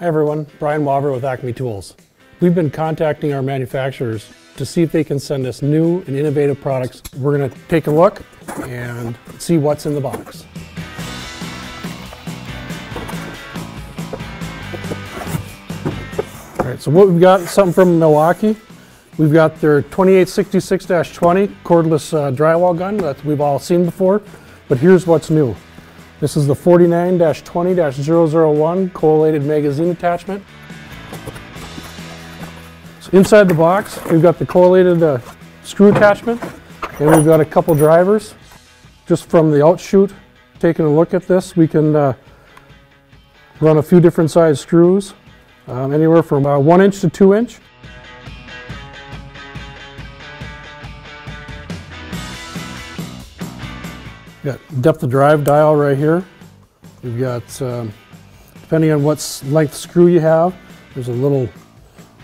Hi everyone, Brian Waver with Acme Tools. We've been contacting our manufacturers to see if they can send us new and innovative products. We're going to take a look and see what's in the box. All right, so what we've got, something from Milwaukee. We've got their 2866-20 cordless uh, drywall gun that we've all seen before, but here's what's new. This is the 49-20-001 collated magazine attachment. So inside the box, we've got the collated uh, screw attachment, and we've got a couple drivers. Just from the outshoot, taking a look at this, we can uh, run a few different size screws, um, anywhere from uh, one inch to two inch. Got depth of drive dial right here. We've got, um, depending on what length screw you have, there's a little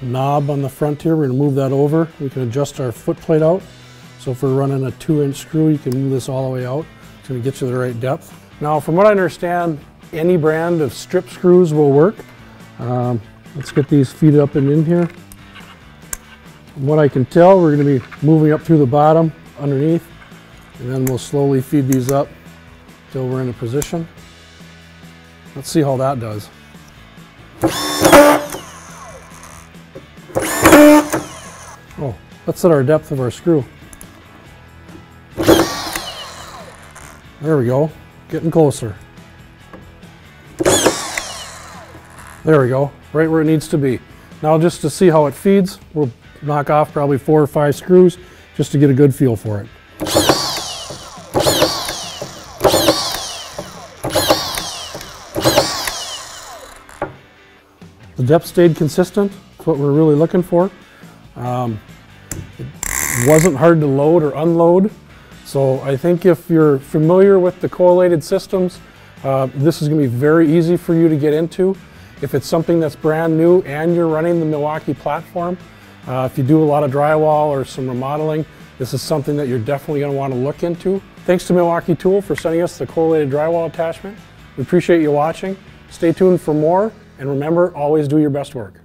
knob on the front here. We're gonna move that over. We can adjust our foot plate out. So if we're running a two inch screw, you can move this all the way out. It's gonna get you the right depth. Now, from what I understand, any brand of strip screws will work. Um, let's get these feet up and in here. From what I can tell, we're gonna be moving up through the bottom underneath and then we'll slowly feed these up until we're in a position. Let's see how that does. Oh, let's set our depth of our screw. There we go, getting closer. There we go, right where it needs to be. Now just to see how it feeds, we'll knock off probably four or five screws just to get a good feel for it. The depth stayed consistent. That's what we're really looking for. Um, it wasn't hard to load or unload. So I think if you're familiar with the collated systems, uh, this is going to be very easy for you to get into. If it's something that's brand new and you're running the Milwaukee platform, uh, if you do a lot of drywall or some remodeling, this is something that you're definitely going to want to look into. Thanks to Milwaukee Tool for sending us the collated drywall attachment. We appreciate you watching. Stay tuned for more and remember, always do your best work.